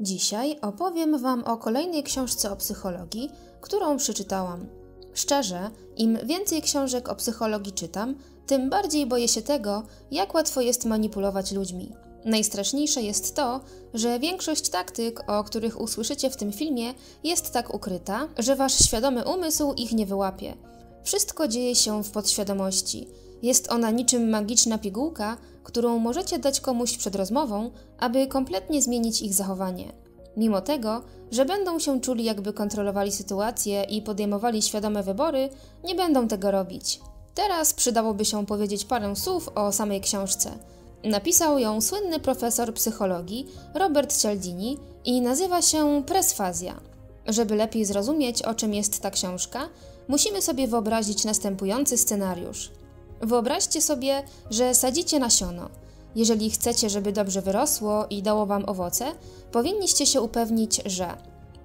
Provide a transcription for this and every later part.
Dzisiaj opowiem Wam o kolejnej książce o psychologii, którą przeczytałam. Szczerze, im więcej książek o psychologii czytam, tym bardziej boję się tego, jak łatwo jest manipulować ludźmi. Najstraszniejsze jest to, że większość taktyk, o których usłyszycie w tym filmie, jest tak ukryta, że wasz świadomy umysł ich nie wyłapie. Wszystko dzieje się w podświadomości. Jest ona niczym magiczna pigułka, którą możecie dać komuś przed rozmową, aby kompletnie zmienić ich zachowanie. Mimo tego, że będą się czuli, jakby kontrolowali sytuację i podejmowali świadome wybory, nie będą tego robić. Teraz przydałoby się powiedzieć parę słów o samej książce. Napisał ją słynny profesor psychologii Robert Cialdini i nazywa się Presfazja. Żeby lepiej zrozumieć, o czym jest ta książka, musimy sobie wyobrazić następujący scenariusz. Wyobraźcie sobie, że sadzicie nasiono. Jeżeli chcecie, żeby dobrze wyrosło i dało Wam owoce, powinniście się upewnić, że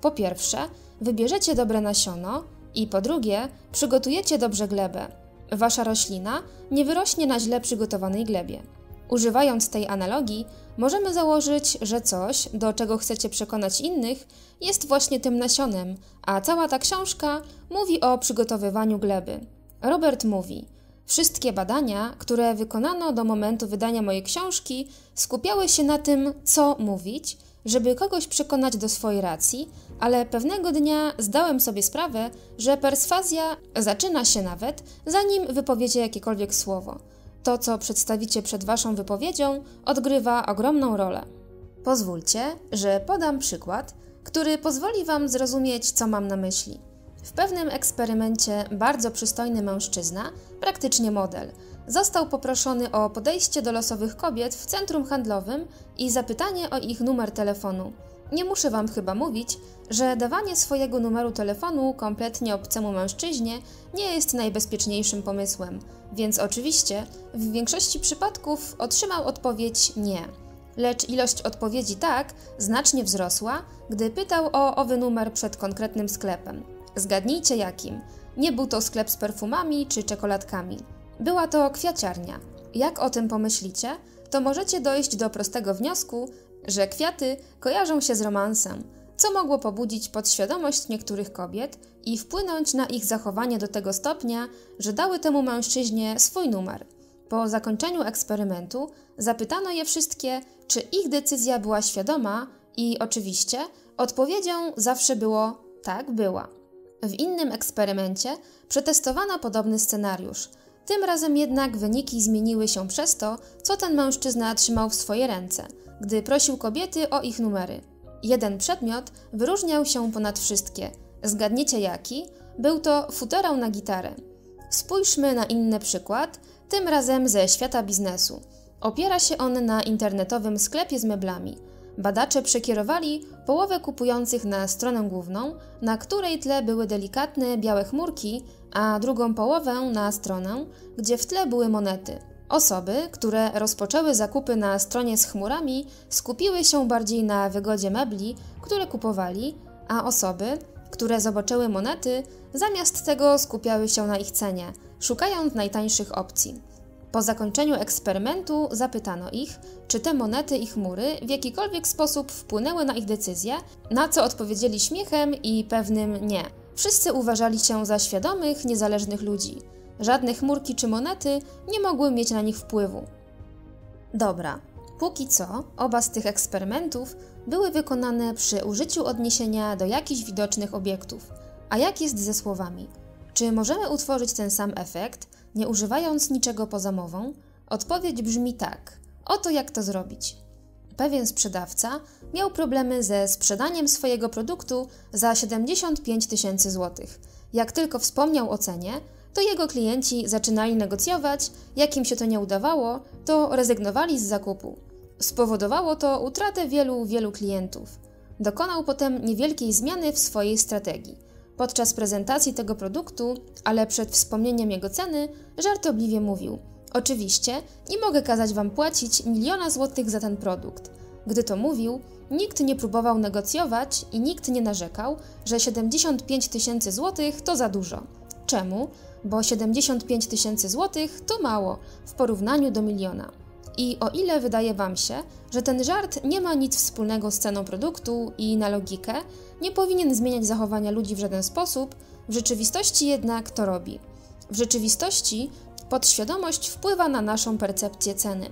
po pierwsze, wybierzecie dobre nasiono i po drugie, przygotujecie dobrze glebę. Wasza roślina nie wyrośnie na źle przygotowanej glebie. Używając tej analogii, możemy założyć, że coś, do czego chcecie przekonać innych, jest właśnie tym nasionem, a cała ta książka mówi o przygotowywaniu gleby. Robert mówi: Wszystkie badania, które wykonano do momentu wydania mojej książki, skupiały się na tym, co mówić, żeby kogoś przekonać do swojej racji, ale pewnego dnia zdałem sobie sprawę, że perswazja zaczyna się nawet, zanim wypowiecie jakiekolwiek słowo. To, co przedstawicie przed Waszą wypowiedzią, odgrywa ogromną rolę. Pozwólcie, że podam przykład, który pozwoli Wam zrozumieć, co mam na myśli. W pewnym eksperymencie bardzo przystojny mężczyzna, praktycznie model, został poproszony o podejście do losowych kobiet w centrum handlowym i zapytanie o ich numer telefonu. Nie muszę Wam chyba mówić, że dawanie swojego numeru telefonu kompletnie obcemu mężczyźnie nie jest najbezpieczniejszym pomysłem, więc oczywiście w większości przypadków otrzymał odpowiedź nie. Lecz ilość odpowiedzi tak znacznie wzrosła, gdy pytał o owy numer przed konkretnym sklepem. Zgadnijcie jakim. Nie był to sklep z perfumami czy czekoladkami. Była to kwiaciarnia. Jak o tym pomyślicie, to możecie dojść do prostego wniosku, że kwiaty kojarzą się z romansem, co mogło pobudzić podświadomość niektórych kobiet i wpłynąć na ich zachowanie do tego stopnia, że dały temu mężczyźnie swój numer. Po zakończeniu eksperymentu zapytano je wszystkie, czy ich decyzja była świadoma, i oczywiście odpowiedzią zawsze było tak, była. W innym eksperymencie przetestowano podobny scenariusz. Tym razem jednak wyniki zmieniły się przez to, co ten mężczyzna trzymał w swoje ręce, gdy prosił kobiety o ich numery. Jeden przedmiot wyróżniał się ponad wszystkie. Zgadniecie jaki? Był to futerał na gitarę. Spójrzmy na inny przykład, tym razem ze świata biznesu. Opiera się on na internetowym sklepie z meblami. Badacze przekierowali połowę kupujących na stronę główną, na której tle były delikatne białe chmurki, a drugą połowę na stronę, gdzie w tle były monety. Osoby, które rozpoczęły zakupy na stronie z chmurami, skupiły się bardziej na wygodzie mebli, które kupowali, a osoby, które zobaczyły monety, zamiast tego skupiały się na ich cenie, szukając najtańszych opcji. Po zakończeniu eksperymentu zapytano ich, czy te monety i chmury w jakikolwiek sposób wpłynęły na ich decyzję, na co odpowiedzieli śmiechem i pewnym nie. Wszyscy uważali się za świadomych, niezależnych ludzi. Żadne chmurki czy monety nie mogły mieć na nich wpływu. Dobra, póki co oba z tych eksperymentów były wykonane przy użyciu odniesienia do jakichś widocznych obiektów. A jak jest ze słowami? Czy możemy utworzyć ten sam efekt, nie używając niczego poza mową? Odpowiedź brzmi tak. Oto jak to zrobić. Pewien sprzedawca miał problemy ze sprzedaniem swojego produktu za 75 tysięcy złotych. Jak tylko wspomniał o cenie, to jego klienci zaczynali negocjować, jak im się to nie udawało, to rezygnowali z zakupu. Spowodowało to utratę wielu, wielu klientów. Dokonał potem niewielkiej zmiany w swojej strategii. Podczas prezentacji tego produktu, ale przed wspomnieniem jego ceny, żartobliwie mówił: Oczywiście, nie mogę kazać wam płacić miliona złotych za ten produkt. Gdy to mówił, nikt nie próbował negocjować i nikt nie narzekał, że 75 tysięcy złotych to za dużo. Czemu? Bo 75 tysięcy złotych to mało w porównaniu do miliona. I o ile wydaje Wam się, że ten żart nie ma nic wspólnego z ceną produktu i na logikę, nie powinien zmieniać zachowania ludzi w żaden sposób, w rzeczywistości jednak to robi. W rzeczywistości podświadomość wpływa na naszą percepcję ceny.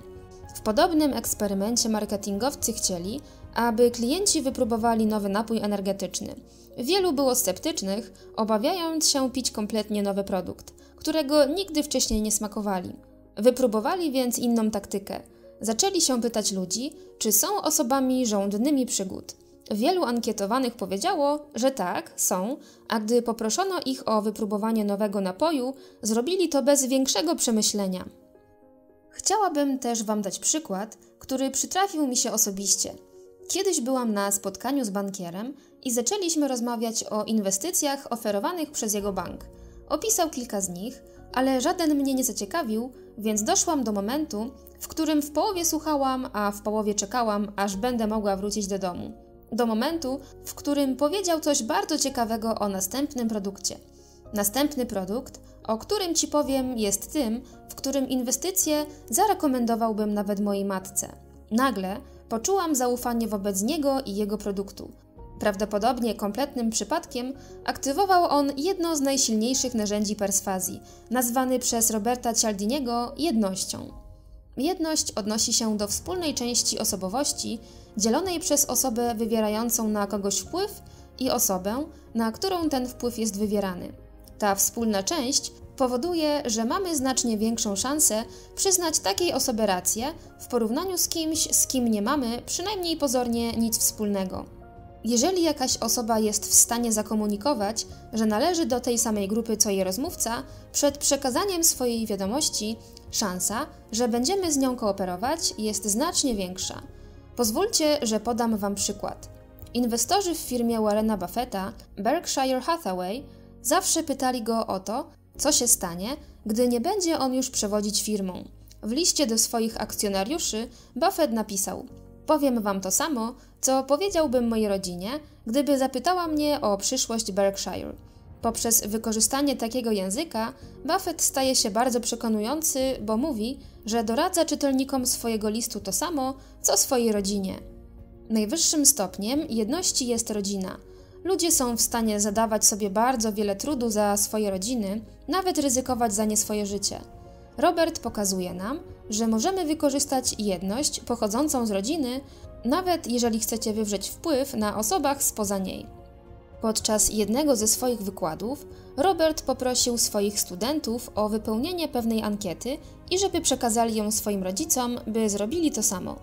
W podobnym eksperymencie marketingowcy chcieli, aby klienci wypróbowali nowy napój energetyczny. Wielu było sceptycznych, obawiając się pić kompletnie nowy produkt, którego nigdy wcześniej nie smakowali. Wypróbowali więc inną taktykę. Zaczęli się pytać ludzi, czy są osobami żądnymi przygód. Wielu ankietowanych powiedziało, że tak, są, a gdy poproszono ich o wypróbowanie nowego napoju, zrobili to bez większego przemyślenia. Chciałabym też Wam dać przykład, który przytrafił mi się osobiście. Kiedyś byłam na spotkaniu z bankierem i zaczęliśmy rozmawiać o inwestycjach oferowanych przez jego bank. Opisał kilka z nich, ale żaden mnie nie zaciekawił, więc doszłam do momentu, w którym w połowie słuchałam, a w połowie czekałam, aż będę mogła wrócić do domu. Do momentu, w którym powiedział coś bardzo ciekawego o następnym produkcie. Następny produkt, o którym Ci powiem, jest tym, w którym inwestycje zarekomendowałbym nawet mojej matce. Nagle poczułam zaufanie wobec niego i jego produktu. Prawdopodobnie kompletnym przypadkiem aktywował on jedno z najsilniejszych narzędzi perswazji, nazwany przez Roberta Cialdiniego jednością. Jedność odnosi się do wspólnej części osobowości, dzielonej przez osobę wywierającą na kogoś wpływ i osobę, na którą ten wpływ jest wywierany. Ta wspólna część powoduje, że mamy znacznie większą szansę przyznać takiej osobie rację w porównaniu z kimś, z kim nie mamy przynajmniej pozornie nic wspólnego. Jeżeli jakaś osoba jest w stanie zakomunikować, że należy do tej samej grupy co jej rozmówca, przed przekazaniem swojej wiadomości, szansa, że będziemy z nią kooperować, jest znacznie większa. Pozwólcie, że podam Wam przykład. Inwestorzy w firmie Warrena Buffetta, Berkshire Hathaway, zawsze pytali go o to, co się stanie, gdy nie będzie on już przewodzić firmą. W liście do swoich akcjonariuszy Buffett napisał: Powiem wam to samo, co powiedziałbym mojej rodzinie, gdyby zapytała mnie o przyszłość Berkshire. Poprzez wykorzystanie takiego języka, Buffett staje się bardzo przekonujący, bo mówi, że doradza czytelnikom swojego listu to samo, co swojej rodzinie. Najwyższym stopniem jedności jest rodzina. Ludzie są w stanie zadawać sobie bardzo wiele trudu za swoje rodziny, nawet ryzykować za nie swoje życie. Robert pokazuje nam, że możemy wykorzystać jedność pochodzącą z rodziny, nawet jeżeli chcecie wywrzeć wpływ na osobach spoza niej. Podczas jednego ze swoich wykładów Robert poprosił swoich studentów o wypełnienie pewnej ankiety i żeby przekazali ją swoim rodzicom, by zrobili to samo.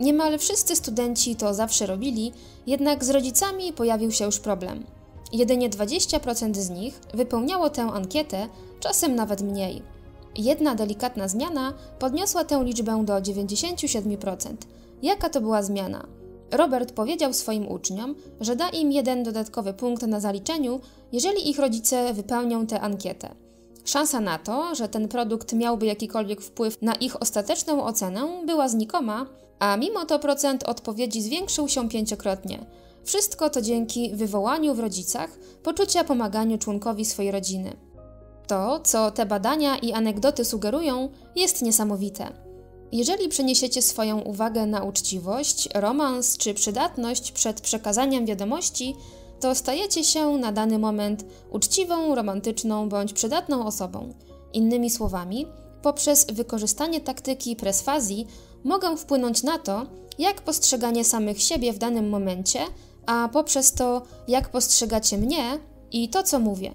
Niemal wszyscy studenci to zawsze robili, jednak z rodzicami pojawił się już problem. Jedynie 20% z nich wypełniało tę ankietę, czasem nawet mniej. Jedna delikatna zmiana podniosła tę liczbę do 97%. Jaka to była zmiana? Robert powiedział swoim uczniom, że da im jeden dodatkowy punkt na zaliczeniu, jeżeli ich rodzice wypełnią tę ankietę. Szansa na to, że ten produkt miałby jakikolwiek wpływ na ich ostateczną ocenę, była znikoma, a mimo to procent odpowiedzi zwiększył się pięciokrotnie. Wszystko to dzięki wywołaniu w rodzicach poczucia pomaganiu członkowi swojej rodziny. To, co te badania i anegdoty sugerują, jest niesamowite. Jeżeli przeniesiecie swoją uwagę na uczciwość, romans czy przydatność przed przekazaniem wiadomości, to stajecie się na dany moment uczciwą, romantyczną bądź przydatną osobą. Innymi słowami, poprzez wykorzystanie taktyki presfazji mogę wpłynąć na to, jak postrzeganie samych siebie w danym momencie, a poprzez to, jak postrzegacie mnie i to, co mówię.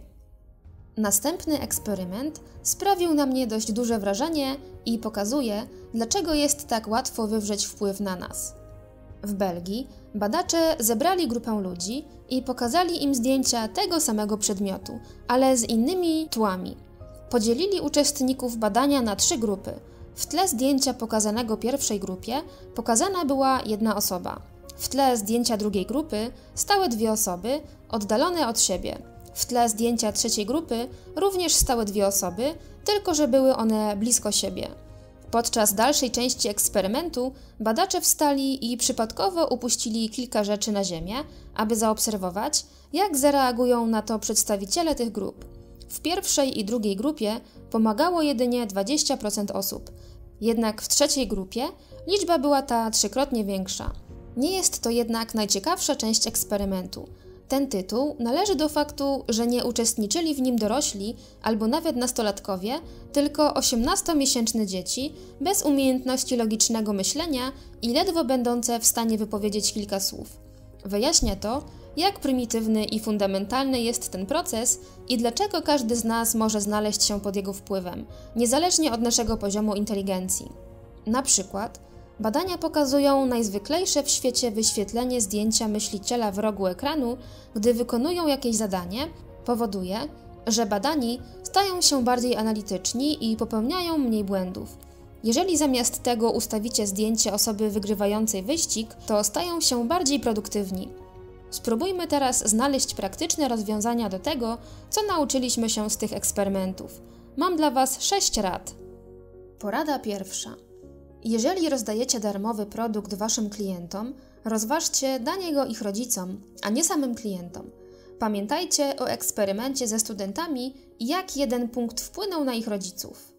Następny eksperyment sprawił na mnie dość duże wrażenie i pokazuje, dlaczego jest tak łatwo wywrzeć wpływ na nas. W Belgii badacze zebrali grupę ludzi i pokazali im zdjęcia tego samego przedmiotu, ale z innymi tłami. Podzielili uczestników badania na trzy grupy. W tle zdjęcia pokazanego pierwszej grupie pokazana była jedna osoba. W tle zdjęcia drugiej grupy stały dwie osoby, oddalone od siebie. W tle zdjęcia trzeciej grupy również stały dwie osoby, tylko że były one blisko siebie. Podczas dalszej części eksperymentu badacze wstali i przypadkowo upuścili kilka rzeczy na ziemię, aby zaobserwować, jak zareagują na to przedstawiciele tych grup. W pierwszej i drugiej grupie pomagało jedynie 20% osób. Jednak w trzeciej grupie liczba była ta trzykrotnie większa. Nie jest to jednak najciekawsza część eksperymentu. Ten tytuł należy do faktu, że nie uczestniczyli w nim dorośli albo nawet nastolatkowie, tylko 18-miesięczne dzieci bez umiejętności logicznego myślenia i ledwo będące w stanie wypowiedzieć kilka słów. Wyjaśnia to, jak prymitywny i fundamentalny jest ten proces i dlaczego każdy z nas może znaleźć się pod jego wpływem, niezależnie od naszego poziomu inteligencji. Na przykład, badania pokazują najzwyklejsze w świecie wyświetlenie zdjęcia myśliciela w rogu ekranu, gdy wykonują jakieś zadanie, powoduje, że badani stają się bardziej analityczni i popełniają mniej błędów. Jeżeli zamiast tego ustawicie zdjęcie osoby wygrywającej wyścig, to stają się bardziej produktywni. Spróbujmy teraz znaleźć praktyczne rozwiązania do tego, co nauczyliśmy się z tych eksperymentów. Mam dla Was sześć rad. Porada pierwsza. Jeżeli rozdajecie darmowy produkt Waszym klientom, rozważcie danie go ich rodzicom, a nie samym klientom. Pamiętajcie o eksperymencie ze studentami i jak jeden punkt wpłynął na ich rodziców.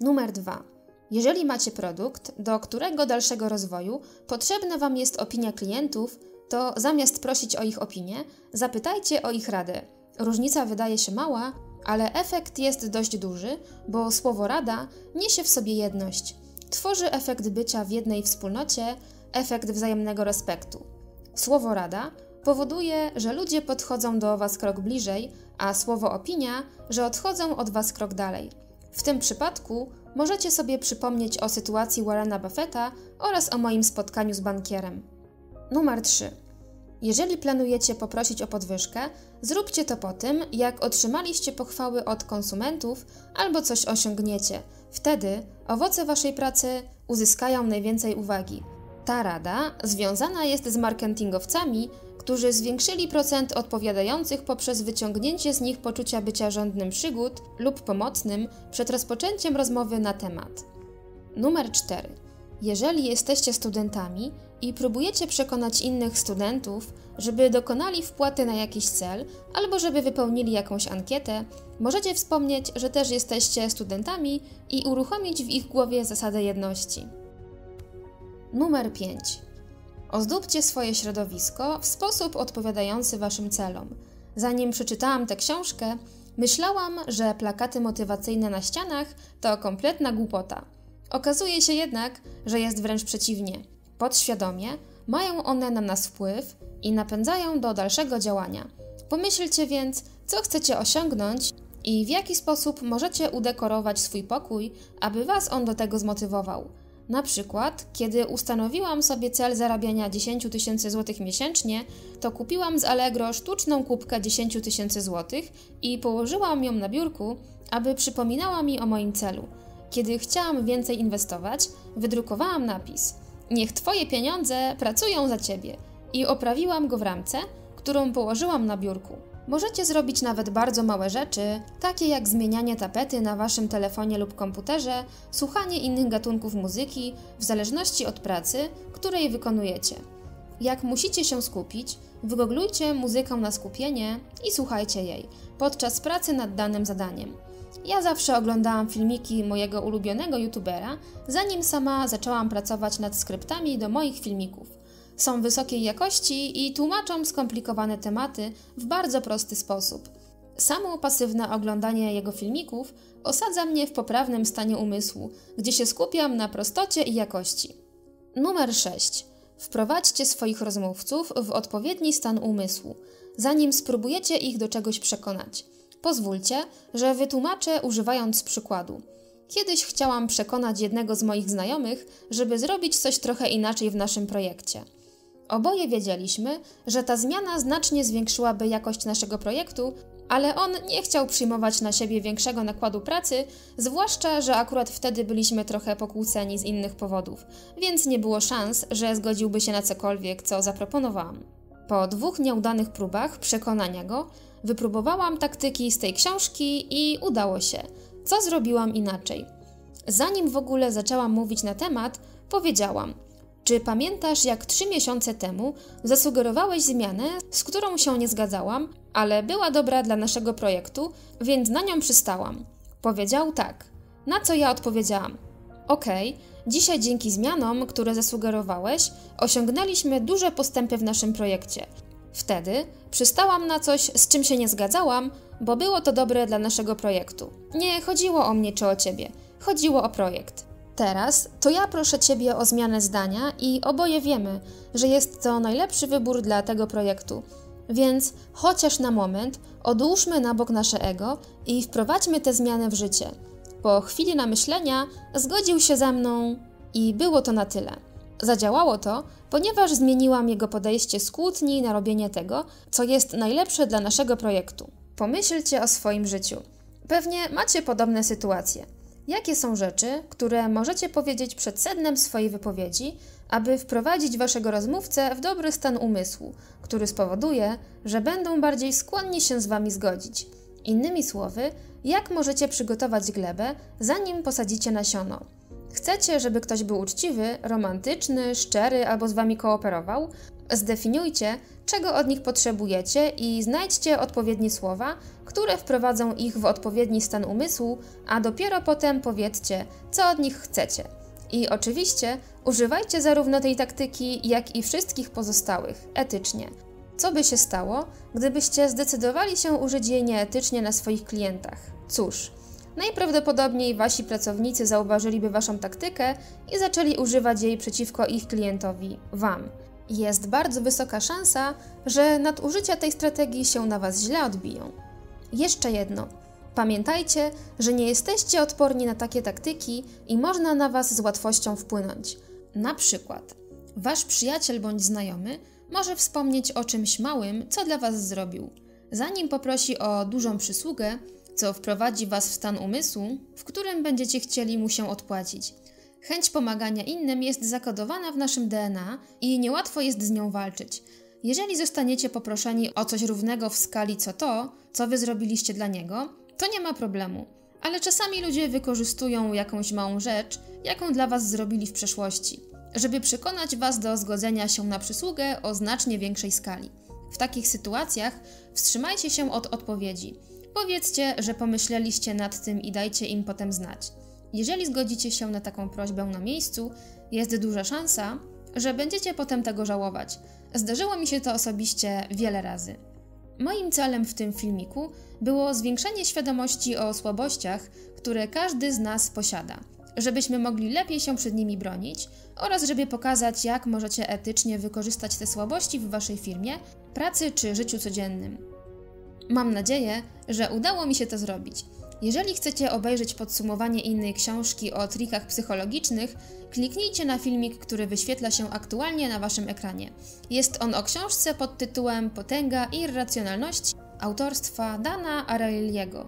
Numer 2. Jeżeli macie produkt, do którego dalszego rozwoju potrzebna Wam jest opinia klientów, to zamiast prosić o ich opinię, zapytajcie o ich radę. Różnica wydaje się mała, ale efekt jest dość duży, bo słowo rada niesie w sobie jedność. Tworzy efekt bycia w jednej wspólnocie, efekt wzajemnego respektu. Słowo rada powoduje, że ludzie podchodzą do Was krok bliżej, a słowo opinia, że odchodzą od Was krok dalej. W tym przypadku możecie sobie przypomnieć o sytuacji Warrena Buffetta oraz o moim spotkaniu z bankierem. Numer 3. Jeżeli planujecie poprosić o podwyżkę, zróbcie to po tym, jak otrzymaliście pochwały od konsumentów albo coś osiągniecie. Wtedy owoce waszej pracy uzyskają najwięcej uwagi. Ta rada związana jest z marketingowcami, którzy zwiększyli procent odpowiadających poprzez wyciągnięcie z nich poczucia bycia rządnym przygód lub pomocnym przed rozpoczęciem rozmowy na temat. Numer 4. Jeżeli jesteście studentami i próbujecie przekonać innych studentów, żeby dokonali wpłaty na jakiś cel albo żeby wypełnili jakąś ankietę, możecie wspomnieć, że też jesteście studentami i uruchomić w ich głowie zasadę jedności. Numer 5. Ozdóbcie swoje środowisko w sposób odpowiadający Waszym celom. Zanim przeczytałam tę książkę, myślałam, że plakaty motywacyjne na ścianach to kompletna głupota. Okazuje się jednak, że jest wręcz przeciwnie. Podświadomie mają one na nas wpływ i napędzają do dalszego działania. Pomyślcie więc, co chcecie osiągnąć i w jaki sposób możecie udekorować swój pokój, aby Was on do tego zmotywował. Na przykład, kiedy ustanowiłam sobie cel zarabiania 10 tysięcy złotych miesięcznie, to kupiłam z Allegro sztuczną kubkę 10 tysięcy złotych i położyłam ją na biurku, aby przypominała mi o moim celu. Kiedy chciałam więcej inwestować, wydrukowałam napis: Niech Twoje pieniądze pracują za Ciebie i oprawiłam go w ramce, którą położyłam na biurku. Możecie zrobić nawet bardzo małe rzeczy, takie jak zmienianie tapety na waszym telefonie lub komputerze, słuchanie innych gatunków muzyki, w zależności od pracy, której wykonujecie. Jak musicie się skupić, wygooglujcie muzykę na skupienie i słuchajcie jej podczas pracy nad danym zadaniem. Ja zawsze oglądałam filmiki mojego ulubionego youtubera, zanim sama zaczęłam pracować nad skryptami do moich filmików są wysokiej jakości i tłumaczą skomplikowane tematy w bardzo prosty sposób. Samo pasywne oglądanie jego filmików osadza mnie w poprawnym stanie umysłu, gdzie się skupiam na prostocie i jakości. Numer 6. Wprowadźcie swoich rozmówców w odpowiedni stan umysłu, zanim spróbujecie ich do czegoś przekonać. Pozwólcie, że wytłumaczę używając przykładu. Kiedyś chciałam przekonać jednego z moich znajomych, żeby zrobić coś trochę inaczej w naszym projekcie. Oboje wiedzieliśmy, że ta zmiana znacznie zwiększyłaby jakość naszego projektu, ale on nie chciał przyjmować na siebie większego nakładu pracy, zwłaszcza, że akurat wtedy byliśmy trochę pokłóceni z innych powodów, więc nie było szans, że zgodziłby się na cokolwiek, co zaproponowałam. Po dwóch nieudanych próbach przekonania go, wypróbowałam taktyki z tej książki i udało się. Co zrobiłam inaczej? Zanim w ogóle zaczęłam mówić na temat, powiedziałam – czy pamiętasz, jak trzy miesiące temu zasugerowałeś zmianę, z którą się nie zgadzałam, ale była dobra dla naszego projektu, więc na nią przystałam? Powiedział tak. Na co ja odpowiedziałam? Okej, okay, dzisiaj dzięki zmianom, które zasugerowałeś, osiągnęliśmy duże postępy w naszym projekcie. Wtedy przystałam na coś, z czym się nie zgadzałam, bo było to dobre dla naszego projektu. Nie chodziło o mnie czy o ciebie, chodziło o projekt. Teraz to ja proszę ciebie o zmianę zdania i oboje wiemy, że jest to najlepszy wybór dla tego projektu. Więc chociaż na moment odłóżmy na bok nasze ego i wprowadźmy te zmiany w życie. Po chwili namyślenia zgodził się ze mną i było to na tyle. Zadziałało to, ponieważ zmieniłam jego podejście z kłótni na robienie tego, co jest najlepsze dla naszego projektu. Pomyślcie o swoim życiu. Pewnie macie podobne sytuacje. Jakie są rzeczy, które możecie powiedzieć przed sednem swojej wypowiedzi, aby wprowadzić waszego rozmówcę w dobry stan umysłu, który spowoduje, że będą bardziej skłonni się z wami zgodzić? Innymi słowy, jak możecie przygotować glebę, zanim posadzicie nasiono? Chcecie, żeby ktoś był uczciwy, romantyczny, szczery albo z wami kooperował? Zdefiniujcie, czego od nich potrzebujecie i znajdźcie odpowiednie słowa, które wprowadzą ich w odpowiedni stan umysłu, a dopiero potem powiedzcie, co od nich chcecie. I oczywiście używajcie zarówno tej taktyki, jak i wszystkich pozostałych, etycznie. Co by się stało, gdybyście zdecydowali się użyć jej nieetycznie na swoich klientach? Cóż, najprawdopodobniej wasi pracownicy zauważyliby waszą taktykę i zaczęli używać jej przeciwko ich klientowi, wam. Jest bardzo wysoka szansa, że nadużycia tej strategii się na was źle odbiją. Jeszcze jedno. Pamiętajcie, że nie jesteście odporni na takie taktyki i można na was z łatwością wpłynąć. Na przykład, wasz przyjaciel bądź znajomy może wspomnieć o czymś małym, co dla was zrobił. Zanim poprosi o dużą przysługę, co wprowadzi Was w stan umysłu, w którym będziecie chcieli mu się odpłacić. Chęć pomagania innym jest zakodowana w naszym DNA i niełatwo jest z nią walczyć. Jeżeli zostaniecie poproszeni o coś równego w skali co to, co wy zrobiliście dla niego, to nie ma problemu. Ale czasami ludzie wykorzystują jakąś małą rzecz, jaką dla was zrobili w przeszłości, żeby przekonać was do zgodzenia się na przysługę o znacznie większej skali. W takich sytuacjach wstrzymajcie się od odpowiedzi. Powiedzcie, że pomyśleliście nad tym i dajcie im potem znać. Jeżeli zgodzicie się na taką prośbę na miejscu, jest duża szansa, że będziecie potem tego żałować. Zdarzyło mi się to osobiście wiele razy. Moim celem w tym filmiku było zwiększenie świadomości o słabościach, które każdy z nas posiada, żebyśmy mogli lepiej się przed nimi bronić oraz żeby pokazać, jak możecie etycznie wykorzystać te słabości w waszej firmie, pracy czy życiu codziennym. Mam nadzieję, że udało mi się to zrobić. Jeżeli chcecie obejrzeć podsumowanie innej książki o trikach psychologicznych, kliknijcie na filmik, który wyświetla się aktualnie na Waszym ekranie. Jest on o książce pod tytułem Potęga i irracjonalności autorstwa Dana Ariely'ego.